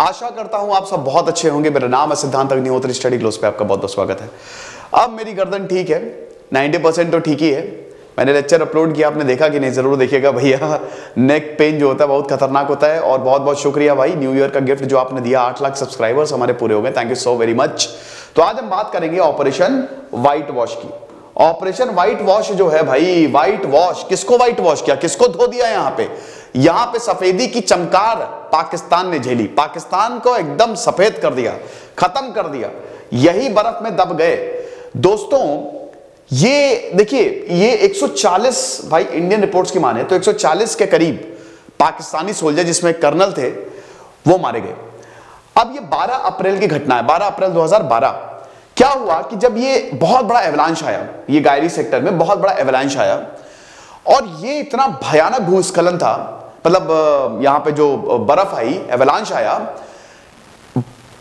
आशा करता हूँ आप सब बहुत अच्छे होंगे। मेरा नाम है सिद्धांत अग्निहोत्री। स्टडी क्लोज पे आपका बहुत बहुत स्वागत है। अब मेरी गर्दन ठीक है। 90 परसेंट तो ठीक ही है। मैंने लेक्चर अपलोड किया, आपने देखा कि नहीं, ज़रूर देखिएगा भैया। नेक पेन जो होता है, बहुत खतरनाक होता है। और बहुत बहुत शुक्रिया भाई, न्यू ईयर का गिफ्ट जो आपने दिया, आठ लाख सब्सक्राइबर्स हमारे पूरे हो गए। Thank you so very much तो आज हम बात करेंगे ऑपरेशन व्हाइट वॉश की। ऑपरेशन व्हाइट वॉश जो है भाई व्हाइट वॉश किसको व्हाइट वॉश किया? किसको धो दिया यहाँ पे? यहाँ पे सफेदी की चमकार पाकिस्तान ने झेली। पाकिस्तान को एकदम सफ़ेद कर दिया, खत्म कर दिया। यही बर्फ़ में दब गए। दोस्तों, ये देखिए, ये 140 भाई इंडियन रिपोर्ट्स की माने तो 140 के करीब पाकिस्तानी सोल्जर जिसमें कर्नल थे, वो मारे गए। अब ये 12 अप्रैल की घटना है 12 अप्रैल 2012 क्या हुआ कि जब ये बहुत बड़ा एवलांश आया, ये गायरी सेक्टर में बहुत बड़ा एवलांश आया और ये इतना भयानक भूस्खलन था। मतलब यहाँ पे जो बर्फ़ आई, एवलांश आया,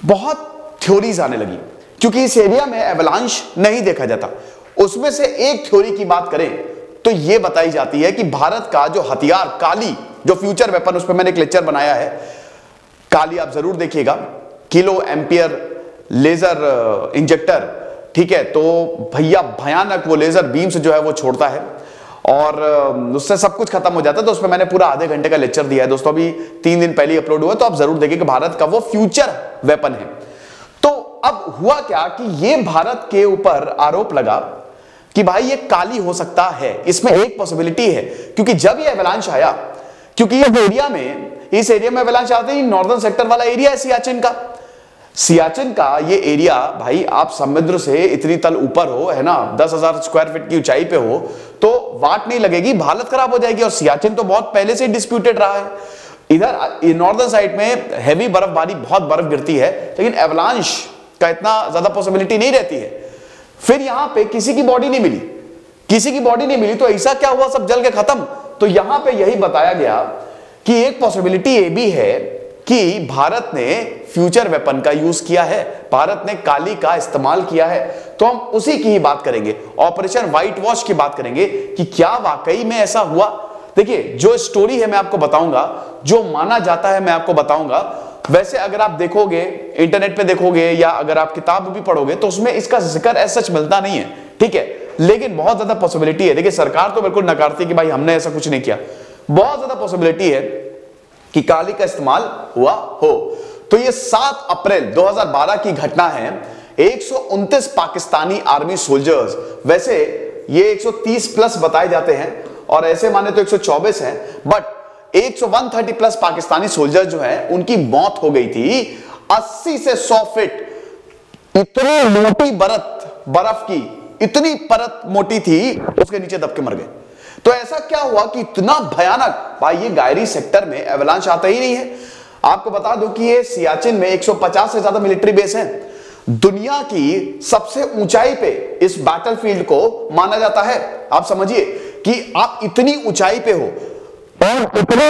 बहुत थ्योरीज आने लगी। क्योंकि इस एरिया में एवलांश नहीं देखा जाता। उसमें से एक थ्योरी की बात करें तो यह बताई जाती है कि भारत का जो हथियार, काली, जो फ्यूचर वेपन उस पर मैंने एक लेक्चर बनाया है। काली आप ज़रूर देखिएगा। किलो एम्पियर लेजर इंजेक्टर ठीक है? तो भैया, भयानक वो लेजर बीम्स जो है वो छोड़ता है। और उससे सब कुछ खत्म हो जाता है। तो उसमें मैंने पूरा आधे घंटे का लेक्चर दिया है। दोस्तों, अभी तीन दिन पहले अपलोड हुआ तो आप ज़रूर देखिए कि भारत का वो फ्यूचर वेपन है। तो अब हुआ क्या कि ये भारत के ऊपर आरोप लगा कि भाई ये काली हो सकता है। इसमें एक पॉसिबिलिटी है, क्योंकि जब ये एवलांश आया, क्योंकि ये एरिया में, इस एरिया में एवलांश आते ही नॉर्दर्न सेक्टर वाला एरिया है सियाचिन का सियाचिन का ये एरिया, भाई, आप समुद्र से इतनी तल ऊपर हो, है ना, दस हज़ार स्क्वायर फीट की ऊंचाई पे हो तो वाट नहीं लगेगी हालत खराब हो जाएगी। और सियाचिन तो बहुत पहले से डिस्प्यूटेड रहा है। इधर नॉर्दर्न साइड में हैवी बर्फबारी, बहुत बर्फ़ गिरती है, लेकिन एवलांश का इतना ज़्यादा पॉसिबिलिटी नहीं रहती है। फिर यहाँ पे किसी की बॉडी नहीं मिली। किसी की बॉडी नहीं मिली तो ऐसा क्या हुआ, सब जल के खत्म? तो यहाँ पे यही बताया गया कि एक पॉसिबिलिटी ये भी है कि भारत ने फ्यूचर वेपन का यूज़ किया है, भारत ने काली का इस्तेमाल किया है। तो हम उसी की ही बात करेंगे। ऑपरेशन व्हाइट वॉश की बात करेंगे कि क्या वाकई में ऐसा हुआ। देखिए, जो स्टोरी है मैं आपको बताऊँगा, जो माना जाता है मैं आपको बताऊँगा। वैसे अगर आप देखोगे इंटरनेट पे देखोगे या अगर आप किताब भी पढ़ोगे तो उसमें इसका ज़िक्र सच मिलता नहीं है। ठीक है? लेकिन बहुत ज़्यादा पॉसिबिलिटी है। देखिए, सरकार तो बिल्कुल नकारती है कि भाई हमने ऐसा कुछ नहीं किया। बहुत ज़्यादा पॉसिबिलिटी है कि काली का इस्तेमाल हुआ हो। तो ये 7 अप्रैल 2012 की घटना है। एक सौ उनतीस पाकिस्तानी आर्मी सोल्जर्स, वैसे ये 130 प्लस बताए जाते हैं और ऐसे माने तो 124 हैं, बट 130 प्लस पाकिस्तानी सोल्जर जो है, उनकी मौत हो गई थी। 80 से 100 फीट इतनी मोटी बरत, बर्फ़ की इतनी परत मोटी थी, उसके नीचे दबके मर गए। तो ऐसा क्या हुआ कि इतना भयानक? भाई, ये गायरी सेक्टर में एवलांच आता ही नहीं है। आपको बता दूँ कि ये सियाचिन में 150 से ज़्यादा मिलिट्री बेस है। दुनिया की सबसे ऊंचाई पे इस बैटलफील्ड को माना जाता है। आप समझिए कि आप इतनी ऊंचाई पे हो और इतने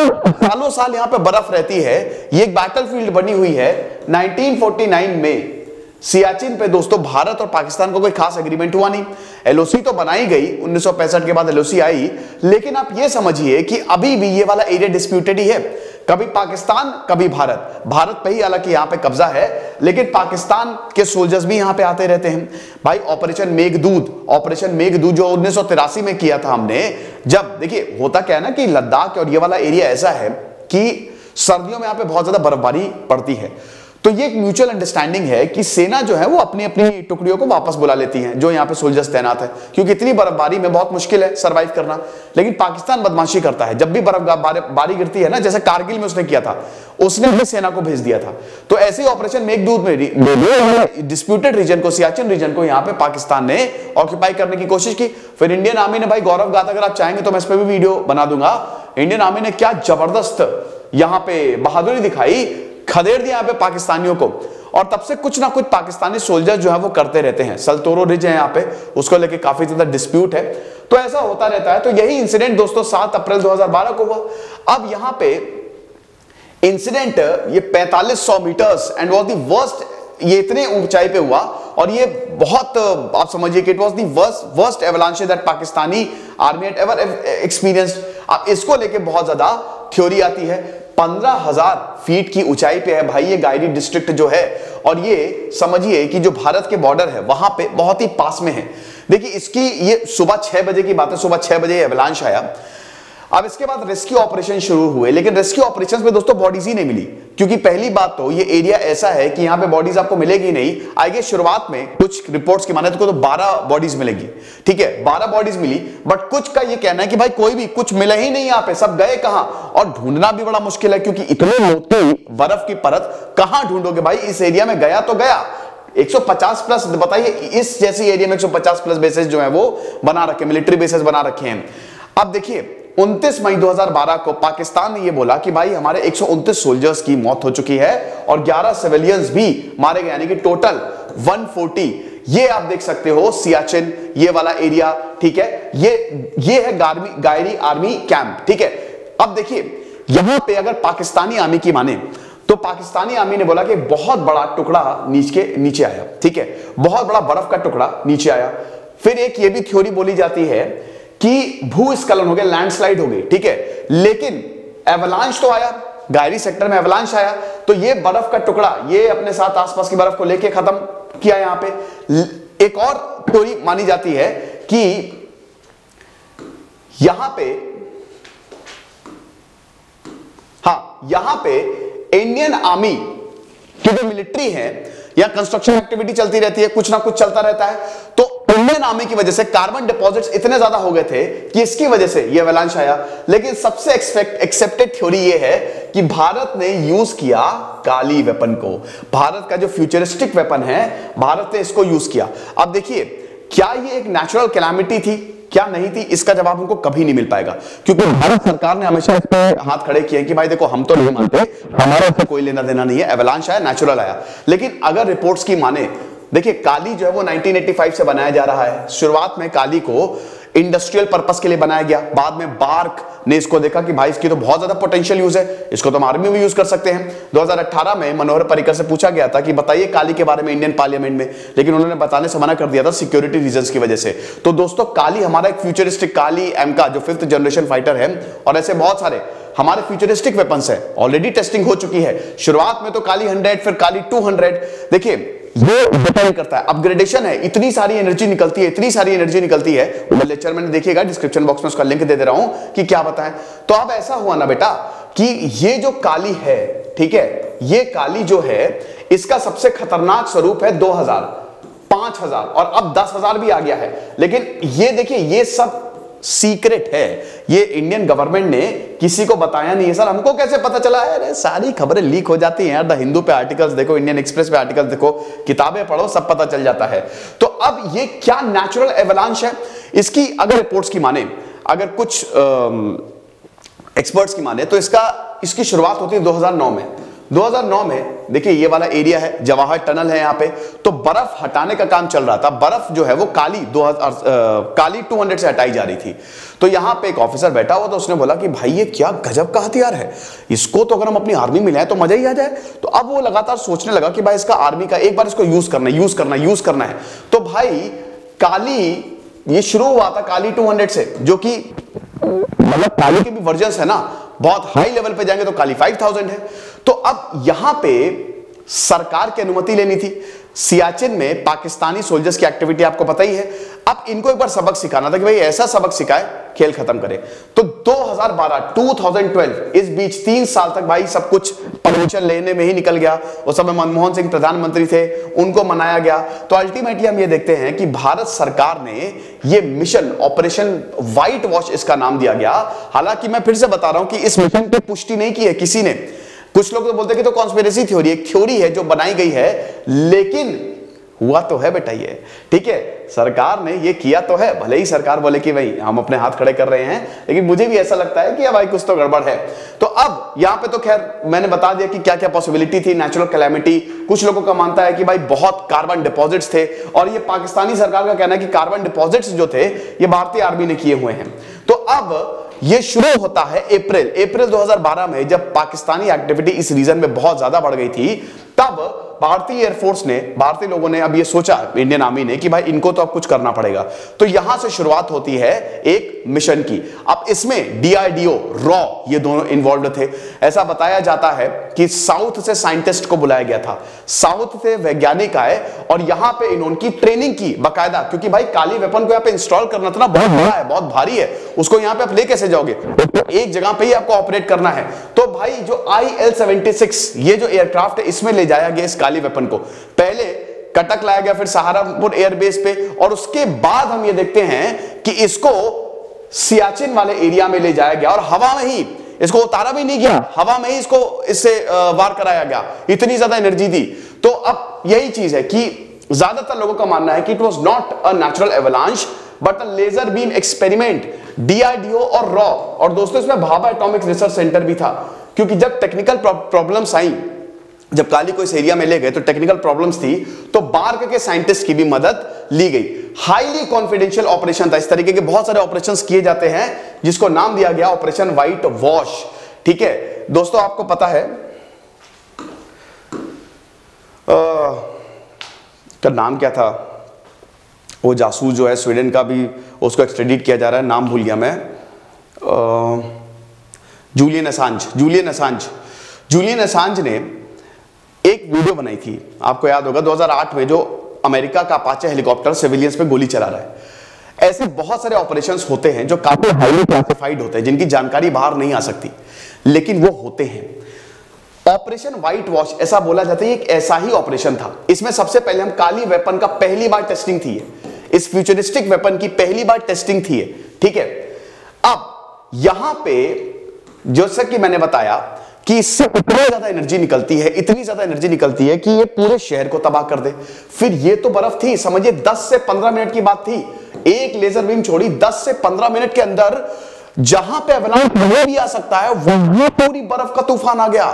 सालों साल यहाँ पे बर्फ़ रहती है। ये एक बैटलफील्ड बनी हुई है 1949 में। सियाचिन पे दोस्तों भारत और पाकिस्तान को कोई खास एग्रीमेंट हुआ नहीं। एलओसी तो बनाई गई 1965 के बाद एलओसी आई। लेकिन आप ये समझिए कि अभी भी ये वाला एरिया डिस्प्यूटेड ही है। कभी पाकिस्तान, कभी भारत। भारत पे ही हालाँकि यहाँ पे कब्जा है, लेकिन पाकिस्तान के सोल्जर्स भी यहाँ पे आते रहते हैं। भाई ऑपरेशन मेघदूत ऑपरेशन मेघदूत जो उन्नीस सौ तिरासी में किया था हमने, जब देखिए, होता क्या है ना कि लद्दाख और ये वाला एरिया ऐसा है कि सर्दियों में यहाँ पे बहुत ज़्यादा बर्फबारी पड़ती है। तो ये एक म्यूचुअल अंडरस्टैंडिंग है कि सेना जो है वो अपनी अपनी टुकड़ियों को वापस बुला लेती है, जो यहाँ पे सोल्जर्स तैनात है। क्योंकि इतनी बर्फबारी में बहुत मुश्किल है सरवाइव करना। लेकिन पाकिस्तान बदमाशी करता है। जब भी बर्फ़ बारी गिरती है ना, जैसे कारगिल में उसने किया था, उसने अपनी सेना को भेज दिया था। तो ऐसे ऑपरेशन मेघदूत में डिस्प्यूटेड रीजन को, सियाचिन रीजन को यहाँ पे पाकिस्तान ने ऑक्यूपाई करने की कोशिश की। फिर इंडियन आर्मी ने, भाई गौरव गात, अगर आप चाहेंगे तो मैं इस पर भी वीडियो बना दूँगा। इंडियन आर्मी ने क्या ज़बरदस्त यहाँ पे बहादुरी दिखाई। खदेड़ दिया यहाँ पे पाकिस्तानियों को। और तब से कुछ ना कुछ पाकिस्तानी सोल्जर जो है वो करते रहते हैं। सलतोरो रिज है यहाँ पे, उसको लेके काफ़ी ज़्यादा डिस्प्यूट है। तो ऐसा होता रहता है। तो यही इंसिडेंट दोस्तों 7 अप्रैल 2012 को हुआ। अब यहाँ पे इंसिडेंट ये 4500 meters and was the worst ये इतने ऊंचाई पे हुआ। और ये बहुत, आप समझिए कि it was the worst worst avalanche that Pakistani army at ever experienced अब इसको लेके बहुत ज़्यादा थ्योरी आती है। 15000 फीट की ऊंचाई पे है भाई, ये गायरी डिस्ट्रिक्ट जो है। और ये समझिए कि जो भारत के बॉर्डर है, वहाँ पे बहुत ही पास में है। देखिए, इसकी ये सुबह छह बजे की बात है, सुबह छह बजे एवलांश आया। अब इसके बाद रेस्क्यू ऑपरेशन शुरू हुए लेकिन रेस्क्यू ऑपरेशंस में दोस्तों बॉडीज ही नहीं मिली। क्योंकि पहली बात तो ये एरिया ऐसा है कि यहाँ पे बॉडीज आपको मिलेगी नहीं। आगे शुरुआत में कुछ रिपोर्ट्स की माने तो, तो 12 बॉडीज मिलेगी। ठीक है 12 बॉडीज मिली बट कुछ का ये कहना है कि भाई कोई भी कुछ मिले ही नहीं यहाँ पे। सब गए कहाँ? और ढूंढना भी बड़ा मुश्किल है क्योंकि इतने मोटी बर्फ़ की परत कहाँ ढूंढोगे भाई? इस एरिया में गया तो गया। 150 प्लस बताइए इस जैसी एरिया में 150 प्लस बेसेस जो है वो बना रखे मिलिट्री बेसेस बना रखे हैं। अब देखिए 29 मई 2012 को पाकिस्तान ने यह बोला कि भाई, हमारे 129 सोल्जर्स की मौत हो चुकी है और 11 सिविलियंस भी मारे गए, यानी कि टोटल 140 ये आप देख सकते हो, सियाचिन, ये वाला एरिया ठीक है? ये ये है गार्मी, गायरी आर्मी कैंप ठीक है? अब देखिए, यहाँ पे अगर पाकिस्तानी आर्मी की माने तो पाकिस्तानी आर्मी ने बोला कि बहुत बड़ा टुकड़ा नीचे नीचे आया, ठीक है? बहुत बड़ा बर्फ़ का टुकड़ा नीचे आया। फिर एक ये भी थ्योरी बोली जाती है कि भूस्खलन हो गया लैंडस्लाइड हो गई, ठीक है? लेकिन एवलांश तो आया, गायरी सेक्टर में एवलांश आया तो ये बर्फ़ का टुकड़ा, ये अपने साथ आसपास की बर्फ़ को लेके खत्म किया यहाँ पे। एक और थ्योरी मानी जाती है कि यहाँ पे, हाँ, यहाँ पे इंडियन आर्मी की जो मिलिट्री है, या कंस्ट्रक्शन एक्टिविटी चलती रहती है, कुछ ना कुछ चलता रहता है तो आर्मी की वजह से कार्बन डिपॉजिट्स इतने ज़्यादा हो गए थे कि इसकी वजह से ये वेलांश आया। लेकिन सबसे एक्सेप्टेड थ्योरी ये है कि भारत ने यूज़ किया काली वेपन को। भारत का जो फ्यूचरिस्टिक वेपन है, भारत ने इसको यूज़ किया। अब देखिए, क्या ये एक नेचुरल कैलामिटी थी? क्या नहीं थी? इसका जवाब हमको कभी नहीं मिल पाएगा। क्योंकि भारत सरकार ने हमेशा इस पर हाथ खड़े किए कि भाई देखो, हम तो नहीं मानते, हमारा कोई लेना देना नहीं है। एवलांश आया नेचुरल आया। लेकिन अगर रिपोर्ट्स की माने देखिए, काली जो है वो 1985 से बनाया जा रहा है। शुरुआत में काली को इंडस्ट्रियल पर्पस के लिए बनाया गया। बाद में बार्क ने इसको देखा कि भाई, इसकी तो बहुत ज़्यादा पोटेंशियल यूज़ है। इसको तो हम आर्मी में यूज़ कर सकते हैं। 2018 में मनोहर परिकर से पूछा गया था कि बताइए काली के बारे में इंडियन पार्लियामेंट में। लेकिन उन्होंने बताने से मना कर दिया था सिक्योरिटी रीजन की वजह से। तो दोस्तों, काली हमारा एक फ्यूचरिस्टिक काली एम का जो फिफ्थ जनरेशन फाइटर है, और ऐसे बहुत सारे हमारे फ्यूचरिस्टिक वेपन्स है। ऑलरेडी टेस्टिंग हो चुकी है। शुरुआत में तो काली हंड्रेड फिर काली टू देखिए ये डिपेंड करता है। अपग्रेडेशन है। इतनी सारी एनर्जी निकलती है, इतनी सारी एनर्जी निकलती है। लेक्चर में देखिएगा डिस्क्रिप्शन बॉक्स में उसका लिंक दे दे रहा हूँ कि क्या बताएँ तो अब ऐसा हुआ ना बेटा कि ये जो काली है, ठीक है, ये काली जो है, इसका सबसे खतरनाक स्वरूप है 2000 5000 और अब 10000 भी आ गया है। लेकिन ये देखिए, ये सब सीक्रेट है। ये इंडियन गवर्नमेंट ने किसी को बताया नहीं है। सर, हमको कैसे पता चला? है अरे, सारी खबरें लीक हो जाती हैं यार। द हिंदू पे आर्टिकल्स देखो, इंडियन एक्सप्रेस पे आर्टिकल्स देखो, किताबें पढ़ो, सब पता चल जाता है। तो अब ये क्या नेचुरल एवलांश है? इसकी अगर रिपोर्ट्स की माने, अगर कुछ एक्सपर्ट्स की माने तो इसका, इसकी शुरुआत होती है 2009 में। 2009 में, देखिए, ये वाला एरिया है, जवाहर टनल है यहाँ पे तो बर्फ़ हटाने का काम चल रहा था। बर्फ़ जो है वो काली 2000 काली 200 से हटाई जा रही थी। तो यहाँ पे एक ऑफिसर बैठा हुआ तो उसने बोला कि, भाई, ये क्या गजब का हथियार है? इसको तो अगर हम अपनी आर्मी में लाए तो मज़ा ही आ जाए। तो अब वो लगातार सोचने लगा कि, भाई, इसका आर्मी का एक बार इसको यूज़ करना यूज़ करना यूज़ करना है। तो भाई, काली, ये शुरू हुआ था काली 200 से, जो कि मतलब काली के भी वर्जन है ना, बहुत हाई लेवल पे जाएँगे तो काली 5000 है। तो अब यहाँ पे सरकार की अनुमति लेनी थी। सियाचिन में पाकिस्तानी सोल्जर्स की एक्टिविटी आपको पता ही है। अब इनको एक बार सबक सिखाना था कि भाई ऐसा सबक सिखाए, खेल खत्म करे। तो 2012 2012 इस बीच तीन साल तक भाई सब कुछ परमिशन लेने में ही निकल गया। उस समय मनमोहन सिंह प्रधानमंत्री थे, उनको मनाया गया। तो अल्टीमेटली हम ये देखते हैं कि भारत सरकार ने ये मिशन ऑपरेशन व्हाइट वॉश इसका नाम दिया गया। हालाँकि मैं फिर से बता रहा हूँ कि इस मिशन की पुष्टि नहीं की है किसी ने। कुछ लोग तो बोलते हैं कि तो कॉन्स्पिरेसी थ्योरी एक थ्योरी है जो बनाई गई है, लेकिन हुआ तो है बेटा ये। ठीक है, सरकार ने ये किया तो है, भले ही सरकार बोले कि भाई, हम अपने हाथ खड़े कर रहे हैं, लेकिन मुझे भी ऐसा लगता है कि भाई कुछ तो गड़बड़ है। तो अब यहाँ पे तो खैर मैंने बता दिया कि क्या क्या पॉसिबिलिटी थी नेचुरल कैलेमिटी कुछ लोगों का मानता है कि भाई, बहुत कार्बन डिपॉजिट्स थे, और ये पाकिस्तानी सरकार का कहना है कि कार्बन डिपॉजिट्स जो थे, ये भारतीय आर्मी ने किए हुए हैं। तो अब ये शुरू होता है अप्रैल। अप्रैल 2012 में जब पाकिस्तानी एक्टिविटी इस रीजन में बहुत ज़्यादा बढ़ गई थी तब भारतीय एयरफोर्स ने, भारतीय लोगों ने अब ये सोचा इंडियन आर्मी ने, कि भाई इनको तो अब कुछ करना पड़ेगा। तो यहाँ से शुरुआत होती है एक मिशन की। अब इसमें डीआरडीओ रॉ ये दोनों इन्वॉल्व थे। ऐसा बताया जाता है कि साउथ से साइंटिस्ट को बुलाया गया था। साउथ से वैज्ञानिक आए और यहाँ पे इन्होंने ट्रेनिंग की बकायदा, क्योंकि भाई काली वेपन को यहाँ पे इंस्टॉल करना था ना बहुत बड़ा है, बहुत भारी है। उसको यहाँ पे आप ले कैसे जाओगे? एक जगह पे ही आपको ऑपरेट करना है। तो भाई जो आई एल ये जो एयरक्राफ्ट है, इसमें ले जाया गया इस काली वेपन को। पहले कटक लाया गया फिर सहारनपुर एयरबेस पे और उसके बाद हम ये देखते हैं कि इसको सियाचिन वाले एरिया में ले जाया गया और हवा में ही इसको उतारा भी नहीं गया हवा में ही इसको इससे वार कराया गया। इतनी ज़्यादा एनर्जी दी। तो अब यही चीज़ है कि ज़्यादातर लोगों का मानना है कि it was not a natural avalanche but a laser beam experiment DRDO और रॉ और दोस्तों इसमें भाभा एटॉमिक रिसर्च सेंटर भी था क्योंकि जब टेक्निकल प्रॉब्लम्स आई जब काली को इस एरिया में ले गए तो टेक्निकल प्रॉब्लम्स थी तो बार्क के साइंटिस्ट की भी मदद ली गई। हाईली कॉन्फिडेंशियल ऑपरेशन था। इस तरीके के बहुत सारे ऑपरेशन किए जाते हैं, जिसको नाम दिया गया ऑपरेशन व्हाइट वॉश ठीक है? दोस्तों, आपको पता है का नाम क्या था? वो जासूस जो है स्वीडन का भी उसको एक्सट्रेडिट किया जा रहा है, नाम भूल गया मैं। Julian Assange Julian Assange Julian Assange ने एक वीडियो बनाई थी। आपको याद होगा 2008 में जो अमेरिका का अपाचे हेलीकॉप्टर सिविलियंस पे गोली चला रहा है। ऐसे बहुत सारे ऑपरेशंस होते हैं जो काफ़ी हाईली क्लासिफाइड होते हैं, जिनकी जानकारी बाहर नहीं आ सकती, लेकिन वो होते हैं। ऑपरेशन व्हाइट वॉश ऐसा बोला जाता है एक ऐसा ही ऑपरेशन था। इसमें सबसे पहले हम काली वेपन का पहली बार टेस्टिंग थी इस फ्यूचरिस्टिक वेपन की पहली बार टेस्टिंग थी ठीक है? अब, यहाँ पे, जैसा कि मैंने बताया कि इससे इतनी ज़्यादा एनर्जी निकलती है, इतनी ज़्यादा एनर्जी निकलती है कि ये पूरे शहर को तबाह कर दे। फिर ये तो बर्फ़ थी, समझिए 10 से 15 मिनट की बात थी। एक लेजर बीम छोड़ी 10 से 15 मिनट के अंदर जहाँ पे भी आ सकता है, वहाँ पूरी बर्फ़ का तूफ़ान आ गया,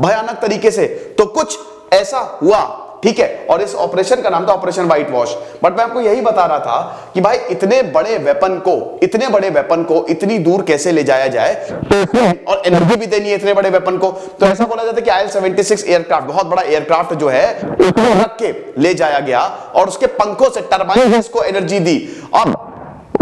भयानक तरीके से। तो कुछ ऐसा हुआ ठीक है? और इस ऑपरेशन का नाम था ऑपरेशन व्हाइट वॉश बट मैं आपको यही बता रहा था कि भाई इतने बड़े वेपन को इतने बड़े वेपन को इतनी दूर कैसे ले जाया जाए? तो और एनर्जी भी देनी है इतने बड़े वेपन को। तो ऐसा बोला जाता है कि आई एल एयरक्राफ्ट बहुत बड़ा एयरक्राफ्ट जो है रख के ले जाया गया और उसके पंखों से टर्बाइन इसको एनर्जी दी। और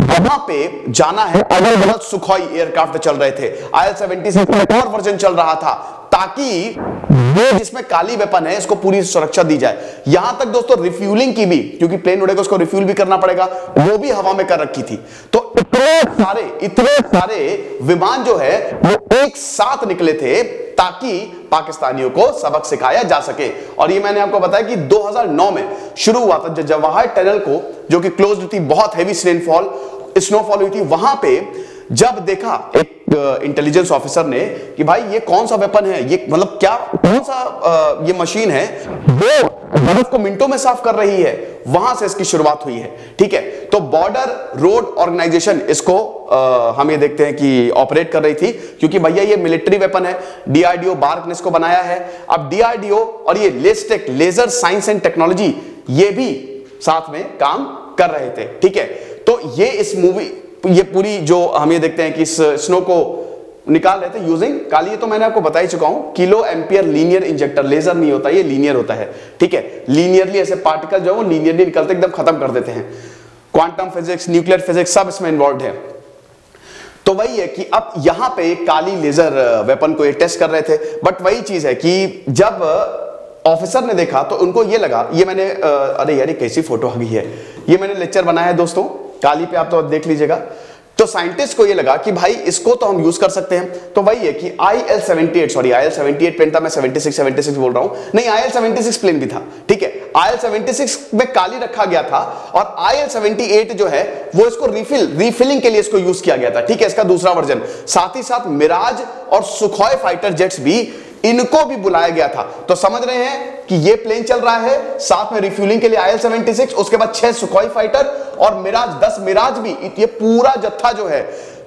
वहाँ पे जाना है अगल बगल सुखोई एयरक्राफ्ट चल रहे थे। आई एल सेवेंटी सिक्स और वर्जन चल रहा था। ताकि वो जिसमें काली वेपन है, इसको पूरी सुरक्षा दी जाए। यहाँ तक दोस्तों रिफ्यूलिंग की भी, क्योंकि प्लेन उड़ेगा उसको रिफ्यूल भी करना पड़ेगा, वो भी हवा में कर रखी थी। तो इतने सारे इतने सारे विमान जो है, वो एक साथ निकले थे, ताकि पाकिस्तानियों को सबक सिखाया जा सके। और ये मैंने आपको बताया कि 2009 में शुरू हुआ था जवाहर टनल को, जो कि क्लोज थी, बहुत हैवी स्नोफॉल स्नोफॉल हुई थी, वहाँ पे जब देखा, एक इंटेलिजेंस ऑफिसर ने कि भाई ये कौन सा वेपन है? ये मतलब क्या कौन सा ये मशीन है? वो बर्फ़ को मिनटों में साफ़ कर रही है। वहाँ से इसकी शुरुआत हुई है। ठीक है? तो बॉर्डर रोड ऑर्गेनाइजेशन इसको आ, हम ये देखते हैं कि ऑपरेट कर रही थी क्योंकि भैया ये मिलिट्री वेपन है। डीआरडीओ बार्क ने इसको बनाया है। अब डीआरडीओ और ये LASTEC laser science and technology ये भी साथ में काम कर रहे थे। ठीक है? तो ये इस मूवी ये पूरी जो हम ये देखते हैं कि स्नो को निकाल रहे थे यूजिंग काल ये तो मैंने आपको बता ही चुका हूँ kilo ampere linear injector laser नहीं होता, ये लीनियर होता है, ठीक है? लीनियरली ऐसे पार्टिकल जो है वो लीनियरली निकलते, एकदम खत्म कर देते हैं। क्वांटम फिजिक्स न्यूक्लियर फिजिक्स सब इसमें इन्वॉल्व है। तो वही है कि अब यहाँ पे काली लेजर वेपन को ये टेस्ट कर रहे थे बट वही चीज़ है कि जब ऑफिसर ने देखा तो उनको ये लगा, ये मैंने अरे यार कैसी फ़ोटो आ गई है? ये मैंने लेक्चर बनाया है, दोस्तों। काली पे आप तो देख लीजिएगा। तो साइंटिस्ट को ये लगा कि भाई, इसको तो हम यूज़ कर सकते हैं। तो वही है कि I L seventy eight sorry I L seventy eight plane था, मैं सेवेंटी सिक्स सेवेंटी सिक्स बोल रहा हूँ। नहीं I L seventy six plane भी था, ठीक है? आई एल सेवेंटी सिक्स में काली रखा गया था और आई एल सेवेंटी एट जो है, वो इसको रिफिल रिफिलिंग के लिए इसको यूज़ किया गया था, ठीक है? इसका दूसरा वर्जन साथ ही साथ मिराज और सुखोय फाइटर जेट्स भी इनको भी बुलाया गया था। तो समझ रहे हैं कि ये प्लेन चल रहा है, साथ में रिफ्यूलिंग के लिए सेवेंटी सिक्स उसके बाद छह सुखोई फाइटर और मिराज, दस मिराज भी ये पूरा जत्था जो है,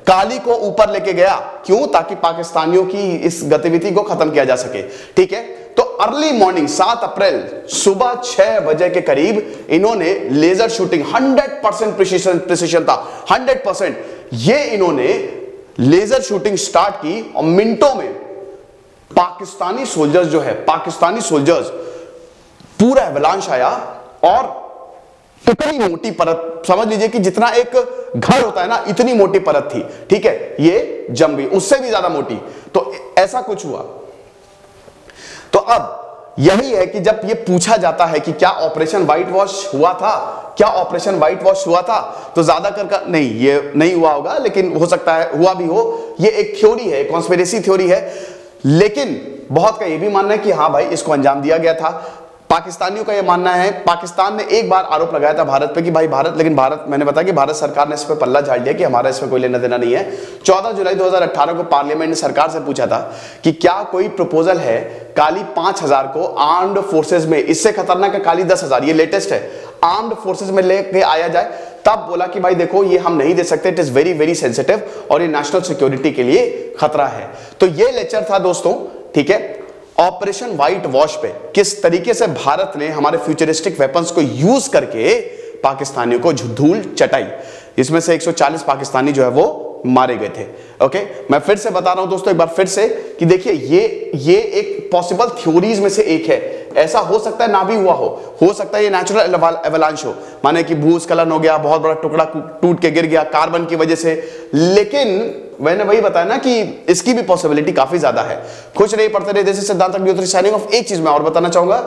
काली को ऊपर लेके गया। क्यों? ताकि पाकिस्तानियों की इस गतिविधि को खत्म किया जा सके। ठीक है? तो अर्ली मॉर्निंग सात अप्रैल, सुबह छह बजे के करीब इन्होंने laser shooting hundred percent precision था। हंड्रेड परसेंट ये इन्होंने लेजर शूटिंग स्टार्ट की और मिनटों में पाकिस्तानी सोल्जर्स जो है पाकिस्तानी सोल्जर्स पूरा एवलांश आया और इतनी मोटी परत समझ लीजिए कि जितना एक घर होता है ना इतनी मोटी परत थी ठीक है? ये जम गई उससे भी ज़्यादा मोटी। तो ऐसा कुछ हुआ। तो अब यही है कि जब ये पूछा जाता है कि क्या ऑपरेशन व्हाइट वॉश हुआ था क्या ऑपरेशन व्हाइट वॉश हुआ था तो ज़्यादा कर, कर नहीं ये नहीं हुआ होगा लेकिन हो सकता है हुआ भी हो। ये एक थ्योरी है कॉन्स्पिरेसी थ्योरी है। लेकिन बहुत का यह भी मानना है कि हाँ भाई, इसको अंजाम दिया गया था। पाकिस्तानियों का यह मानना है, पाकिस्तान ने एक बार आरोप लगाया था भारत पे कि भाई भारत, लेकिन भारत, मैंने बताया कि भारत सरकार ने इस पर पल्ला झाड़ लिया कि हमारा इसमें कोई लेना देना नहीं है। 14 जुलाई 2018 को पार्लियामेंट ने सरकार से पूछा था कि क्या कोई प्रपोजल है काली 5000 को आर्म्ड फोर्सेज में? इससे खतरनाक है काली 10000 ये लेटेस्ट है। आर्म्ड फोर्सेज में लेके आया जाए तब बोला कि भाई देखो, ये हम नहीं दे सकते it is very very sensitive और ये नेशनल सिक्योरिटी के लिए खतरा है। तो ये लेक्चर था दोस्तों, ठीक है? ऑपरेशन व्हाइट वॉश पे किस तरीके से भारत ने हमारे फ्यूचरिस्टिक वेपन्स को यूज़ करके पाकिस्तानियों को धूल चटाई। इसमें से 140 पाकिस्तानी जो है वो मारे गए थे। ओके मैं फिर से बता रहा हूँ दोस्तों एक बार फिर से कि देखिए, ये ये एक पॉसिबल थ्योरीज में से एक है। ऐसा हो सकता है ना भी हुआ हो। हो सकता है ये नेचुरल एवलांश हो। माने कि भूस्खलन हो गया, बहुत बड़ा टुकड़ा टूट के गिर गया कार्बन की वजह से। लेकिन मैंने वही बताया ना कि इसकी भी पॉसिबिलिटी काफ़ी ज़्यादा है। खुश रही पढ़ते रहे जैसे सिद्धांत साइनिंग ऑफ़ एक चीज़ मैं और बताना चाहूँगा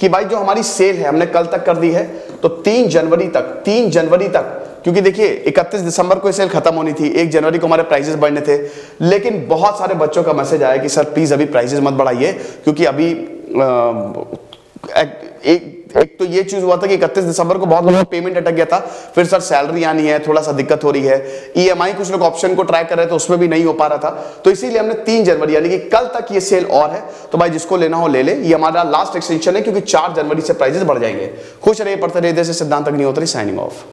कि भाई, जो हमारी सेल है, हमने कल तक कर दी है तो तीन जनवरी तक, तीन जनवरी तक, क्योंकि देखिए 31 दिसंबर को सेल खत्म होनी थी। एक जनवरी को हमारे प्राइजेस बढ़ने थे। लेकिन बहुत सारे बच्चों का मैसेज आया कि, सर प्लीज़ अभी प्राइजेस मत बढ़ाइए, क्योंकि अभी एक एक तो ये चीज़ हुआ था कि इकतीस दिसंबर को बहुत लोगों का पेमेंट अटक गया था। फिर सर सैलरी आनी है, थोड़ा सा दिक्कत हो रही है। ईएमआई e कुछ लोग ऑप्शन को ट्राई कर रहे थे, उसमें भी नहीं हो पा रहा था। तो इसीलिए हमने तीन जनवरी, यानी कि कल तक ये सेल और है। तो भाई जिसको लेना हो ले ले। ये हमारा लास्ट एक्सटेंशन है, क्योंकि चार जनवरी से प्राइजेस बढ़ जाएँगे। खुश रहिए, पढ़ते जैसे सिद्धांत अग्निहोत्री साइनिंग ऑफ़